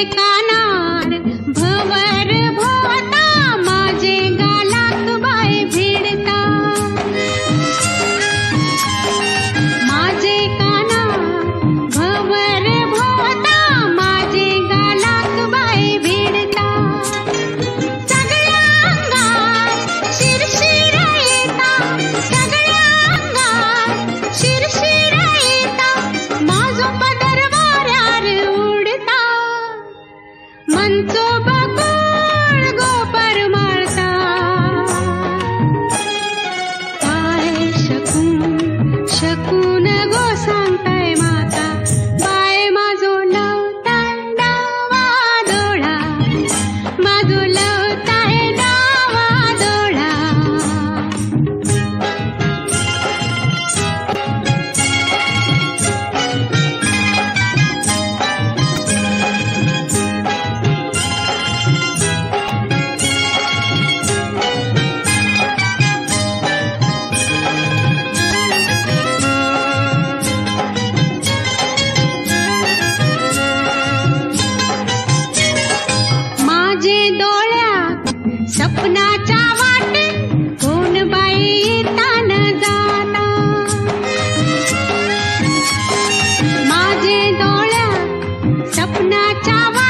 देखा अपना चावा